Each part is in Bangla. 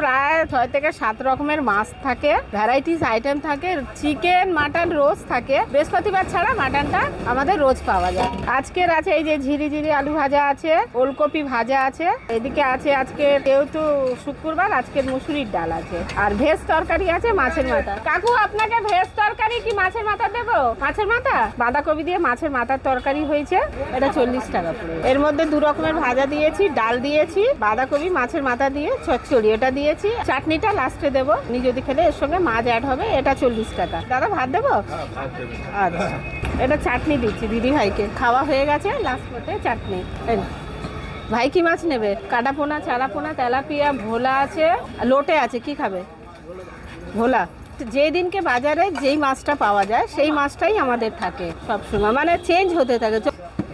প্রায় ছয় থেকে সাত রকমের মাছ থাকে। ভ্যারাইটিস আইটেম থাকে চিকেন মাটন রোজ থাকে। বৃহস্পতিবার ছাড়া মাটনটা আমাদের রোজ পাওয়া যায়। আজকের আছে এই যে ঝিরি ঝিরি আলু ভাজা আছে, ওলকপি ভাজা আছে। এদিকে আছে আজকে যেহেতু শুক্রবার, আজকের মুসুরির ডাল আছে। আর ভেজ তরকারি আছে মাছের মাথা। কাকু, আপনাকে ভেজ তরকারি কি মাছের মাথা দেবো? মাছের মাথা? বাঁধাকপি দিয়ে মাছের মাথার তরকারি হয়েছে, এটা চল্লিশ টাকা এর মধ্যে দু রকমের ভাজা দিয়েছি, ডাল দিয়েছি, বাঁধাকপি, মাছের মাথা দিয়ে চচ্চড়ি। এটা দিয়েছি। চাটনিটা লাস্টে দেবো। আপনি যদি খেলে এর সঙ্গে মাছ অ্যাড হবে এটা চল্লিশ টাকা। দাদা ভাত দেবো? আচ্ছা। এটা চাটনি দিচ্ছি দিদি ভাইকে খাওয়া হয়ে গেছে লাস্ট করতে চাটনি। ভাই কি মাছ নেবে? কাটা পোনা চারা পোনা তেলাপিয়া ভোলা আছে। লোটে আছে কি খাবে? ভোলা। যেই দিনকে বাজারে যেই মাছটা পাওয়া যায় সেই মাছটাই আমাদের থাকে সবসময়। মানে চেঞ্জ হতে থাকে।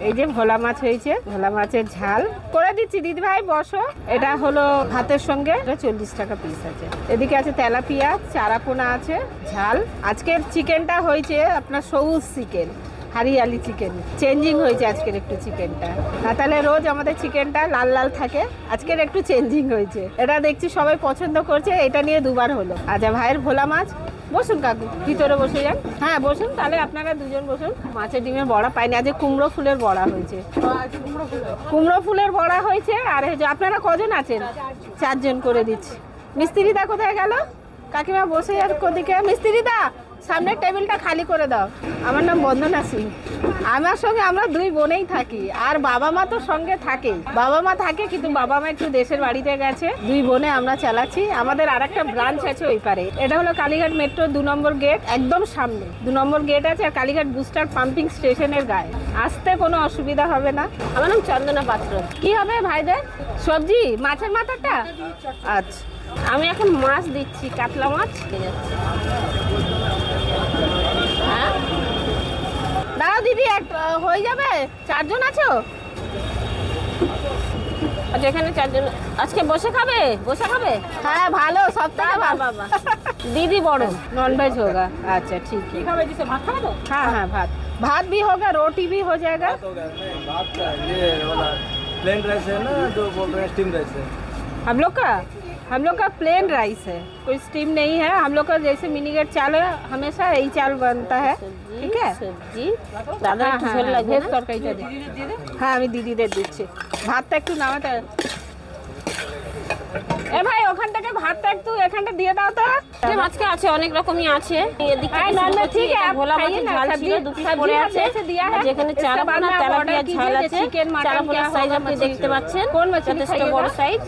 এই যে ভোলা মাছ হয়েছে, ভোলা মাছের ঝাল। করে দিচ্ছি দিদি ভাই বসো। এটা হলো ভাতের সঙ্গে। এটা চল্লিশ টাকা পিস আছে। এদিকে আছে তেলাপিয়া, চারাপোনা আছে, ঝাল। আজকের চিকেনটা হয়েছে আপনার সবুজ চিকেন, হারিয়ালি চিকেন। চেঞ্জিং হয়েছে আজকের একটু চিকেনটা। না, তাহলে রোজ আমাদের চিকেনটা লাল লাল থাকে। আজকের একটু চেঞ্জিং হয়েছে। এটা দেখছি সবাই পছন্দ করছে, এটা নিয়ে দুবার হলো। আচ্ছা ভাইয়ের ভোলা মাছ বসুন কাকু, ভিতরে বসে যান। হ্যাঁ বসুন, তাহলে আপনারা দুজন বসুন। মাছের ডিমের বড়া পাইনি, আজকে কুমড়ো ফুলের বড়া হয়েছে। কুমড়ো ফুলের বড়া হয়েছে, আর হয়েছে আপনারা কজন আছেন? চারজন করে দিচ্ছি। মিস্ত্রিদা কোথায় গেল? কাকিমা বসে আর কোদিকে মিস্ত্রিদা! সামনের টেবিলটা খালি করে দাও। আমার নাম বন্দনা সিং। আমার সঙ্গে আমরা দুই বোনেই থাকি, আর বাবা মা তো সঙ্গে থাকেই বাবা মা থাকে, কিন্তু বাবা মা একটু দেশের বাড়িতে গেছে। দুই বোনে আমরা চালাচ্ছি। আমাদের আর একটা ব্রাঞ্চ আছে ওই পারে। এটা হলো কালীঘাট মেট্রো দু নম্বর গেট একদম সামনে। দু নম্বর গেট আছে আর কালীঘাট বুস্টার পাম্পিং স্টেশনের গায়ে। আসতে কোনো অসুবিধা হবে না। আমার নাম চন্দনা পাত্র। কি হবে ভাইদের? সবজি? মাছের মাথাটা? আচ্ছা। আমি এখন মাছ দিচ্ছি, কাতলা মাছ। দিদি এক আহ, হয়ে যাবে চারজন আছো আচ্ছা এখানে চারজন আজকে বসে খাবে বসে খাবে হ্যাঁ ভালো সব থেকে বাবা दीदी बड़ो नॉन वेज होगा अच्छा ठीक है खावे जिसे भात खाना तो हाँ हाँ भात भात भी होगा रोटी भी हो जाएगा बात हो गया नहीं बात का ये वाला प्लेन राइस है ना जो बोल रहे हैं स्टीम राइस है हम लोग का हम लोग का प्लेन राइस है। कोई स्टीम नहीं है। हम लोग का जैसे मिनीगेट चावल हमेशा यही चावल बनता है। ठीक है? हाँ, हाँ, दादा हाँ हाँ। हमें हाँ, दीदी दे दीजिए। भात तक तो नाम এ ভাই ওখান থেকে ভাতটা একটু এখানটা দিয়ে দাও তো। আছে অনেক রকমই আছে। এদিকে ঠিক আছে ভোলা মাছের ঝাল ছিল পড়ে আছে। যেখানে পোনা তেলাপিয়া ঝাল আছে পোনা সাইজ আপনি দেখতে পাচ্ছেন। বড় সাইজ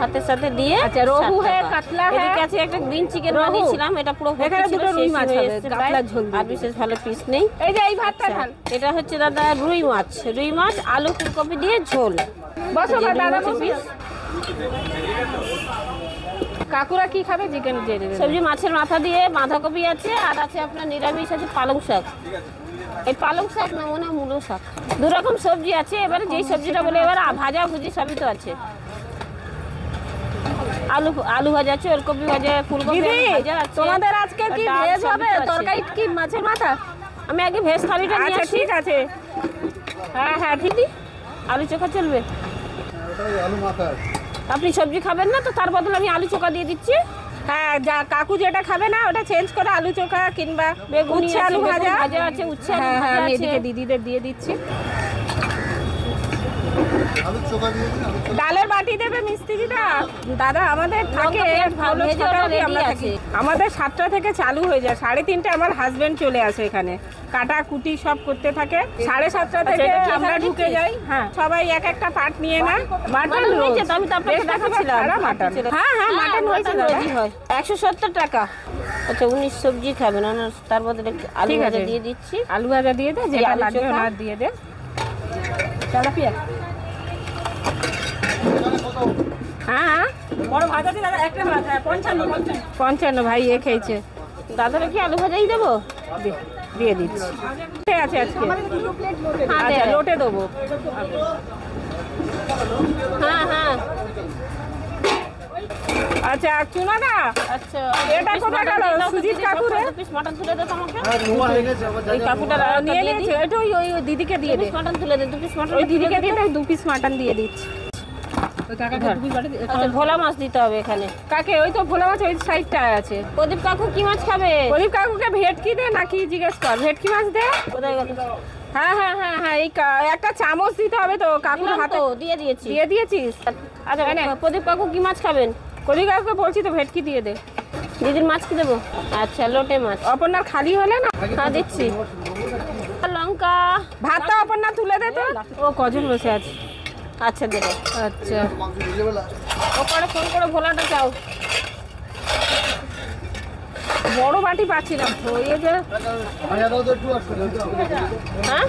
ভাতের সাথে দিয়ে আচ্ছা রহু কাতলা এদিকে আছে একটা গ্রিন চিকেন বানিয়েছিলাম এটা পুরো এখানে দুটো রুই মাছ আছে কাতলা ঝোল আর বিশেষ ভালো পিস নেই। এই যে এই ভাতটা আচ্ছা, খান। এটা হচ্ছে দাদা রুই মাছ। রুই মাছ আলু ফুলকপি দিয়ে ঝোল। বসো দাদা পিস কাকুরা কি খাবে? চিকেন সবজি মাছের মাথা দিয়ে বাঁধাকপি আছে আর আছে আপনার নিরামিষ আছে পালং শাক। এই পালং শাক না মনে মূলো শাক। দুরকম সবজি আছে এবারে যেই সবজিটা বলে এবার ভাজা ভুজি সবই তো আছে। আলু আলু ভাজা আছে ওলকপি ভাজা ফুলকপি ভাজা তোমাদের আজকে কি ভেজ হবে? তরকারি কি মাছের মাথা? আমি আগে ভেজ থালিটা নিয়ে আচ্ছা, আসি। ঠিক আছে। হ্যাঁ হ্যাঁ দিদি। আলু চোখা চলবে। আলু মাথা আপনি সবজি খাবেন না তো তার বদলে আমি আলু চোখা দিয়ে দিচ্ছি। হ্যাঁ যা কাকু যেটা খাবে না ওটা চেঞ্জ করে আলু চোখা কিংবা বেগুনি উচ্ছে আলু ভাজা। ভাজা আছে, উচ্ছে হ্যাঁ হ্যাঁ। এদিকে দিদিদের দিয়ে দিচ্ছি। ডালের বাটি দেবে মিস্ত্রিটা দাদা? আমাদের থাকে আমরা থাকি। আমাদের সাতটা থেকে চালু হয়ে যায়। সাড়ে তিনটে আমার হাজবেন্ড চলে আসে এখানে। কাটা কুটি সব করতে থাকে। সাড়ে সাতটা থেকে আমরা ঢুকে যাই। হ্যাঁ। সবাই এক একটা পাট নিয়ে না। মাটন হয়েছে আমি তো আপনাকে দেখাচ্ছিলাম। মাটন হ্যাঁ হ্যাঁ মাটন হয়েছে হয়। একশো সত্তর টাকা। আচ্ছা উনিশ সবজি খাবেন তার বদলে আলু ভাজা দিয়ে দিচ্ছি? আলু ভাজা দিয়ে দে যেটা আলু লাগবে? ওনার দিয়ে দে। হ্যাঁ হ্যাঁ পঞ্চান্ন ভাই এ খেয়েছে। দাদারা কি আলু ভাজাই দেবো? দিয়ে দিচ্ছি। ঠিক আছে আজকে? আচ্ছা। লোটে দেবো। হ্যাঁ হ্যাঁ। আচ্ছা চুনা না আচ্ছা। এটা কোথা গেল? সুজিত কাকুর কাকুটা নিয়ে আচ্ছা, নিয়েছে। ওই দিদিকে দিয়ে দে মটন তুলে দে দিদিকে দিয়ে দু পিস মটন দিয়ে দিচ্ছি। আচ্ছা, ভোলা মাছ দিতে হবে এখানে। কাকে? ওই তো ভোলা মাছ ওই সাইডটায় আছে। প্রদীপ কাকু কি মাছ খাবে? প্রদীপ কাকুকে ভেটকি দে নাকি জিজ্ঞেস কর। ভেটকি মাছ দে। হ্যাঁ হ্যাঁ হ্যাঁ হ্যাঁ এই একটা চামচ দিতে হবে তো কাকুর হাতে। দিয়ে দিয়েছি। দিয়ে দিয়েছিস? আচ্ছা প্রদীপ কাকু কি মাছ খাবেন? প্রদীপ কাকুকে বলছি তো ভেটকি দিয়ে দে। দিদির মাছ কি দেবো? আচ্ছা লোটে মাছ। অপর্ণার খালি হলে না? হ্যাঁ দিচ্ছি। লঙ্কা। ভাতটা অপর্ণা তুলে দে তো। ও কজন বসে আছে? আচ্ছা দেবো আচ্ছা। ও করে ফোন করে ভোলাটা চাও। বড় বাটি পাচ্ছি না। হ্যাঁ?